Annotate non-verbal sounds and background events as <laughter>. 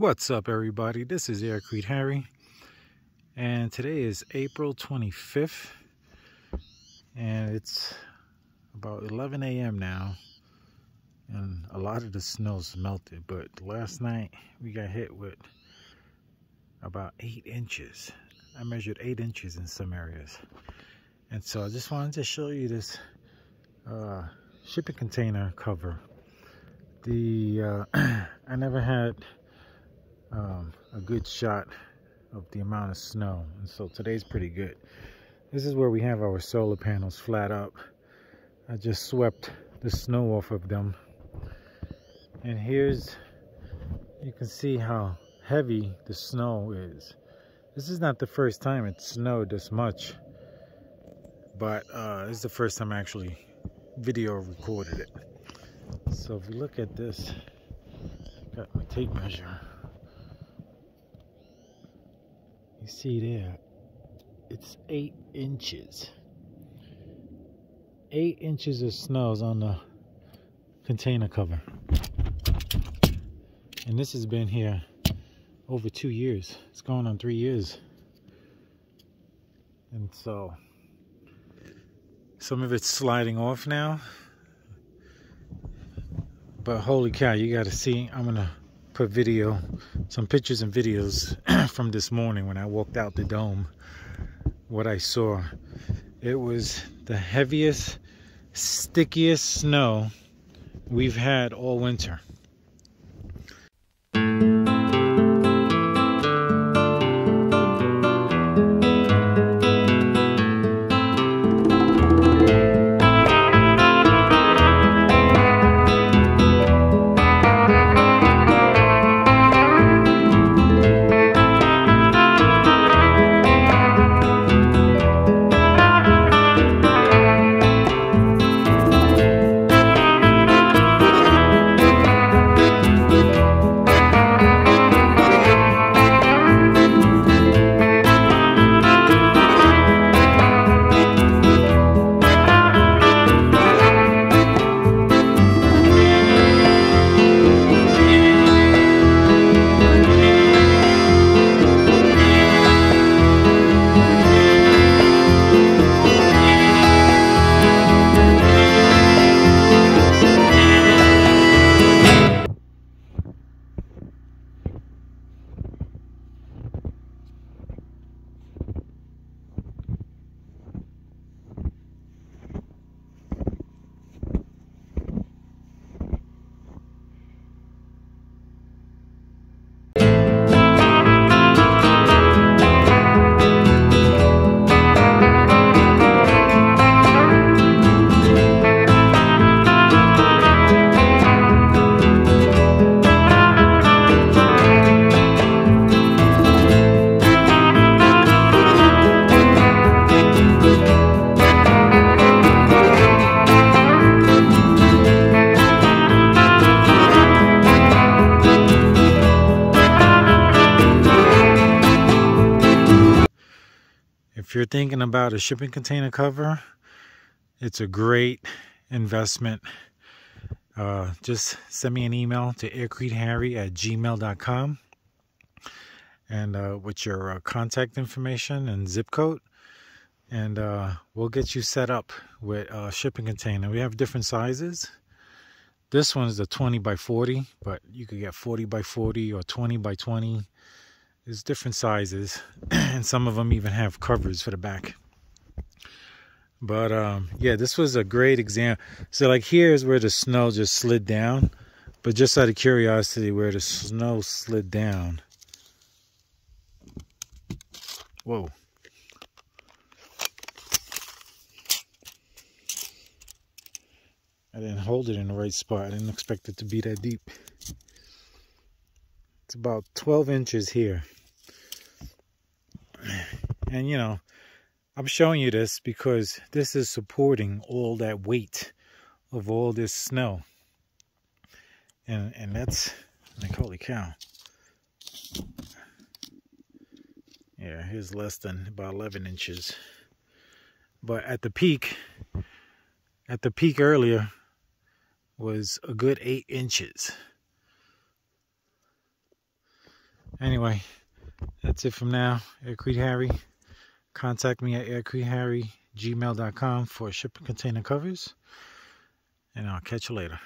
What's up, everybody? This is Aircrete Harry, and today is April 25th, and it's about 11 a.m. now, and a lot of the snow's melted. But last night we got hit with about eight inches. I measured eight inches in some areas, and so I just wanted to show you this uh, shipping container cover. The uh, <clears throat> I never had um, a good shot of the amount of snow. And so today's pretty good. This is where we have our solar panels flat up. I just swept the snow off of them. And here's, you can see how heavy the snow is. This is not the first time it snowed this much. But uh, this is the first time I actually video recorded it. So if you look at this, got my tape measure. You see there, it's eight inches. Eight inches of snows on the container cover. And this has been here over two years. It's going on three years. And so, some of it's sliding off now. But holy cow, you gotta see, I'm gonna put video, some pictures and videos <clears throat> from this morning when I walked out the dome. What I saw, it was the heaviest, stickiest snow we've had all winter. If you're thinking about a shipping container cover, it's a great investment. Uh, just send me an email to aircreteharry at gmail.com and uh, with your uh, contact information and zip code. And uh, we'll get you set up with a shipping container. We have different sizes. This one's the 20 by 40, but you could get 40 by 40 or 20 by 20 there's different sizes, <clears throat> and some of them even have covers for the back. But um, yeah, this was a great example. So like here's where the snow just slid down. But just out of curiosity, where the snow slid down. Whoa. I didn't hold it in the right spot. I didn't expect it to be that deep. It's about 12 inches here. And you know, I'm showing you this because this is supporting all that weight of all this snow. And and that's like holy cow. Yeah, here's less than about 11 inches. But at the peak, at the peak earlier was a good eight inches. Anyway, that's it from now. Aircrete Harry. Contact me at aircreteharry.gmail.com for shipping container covers. And I'll catch you later.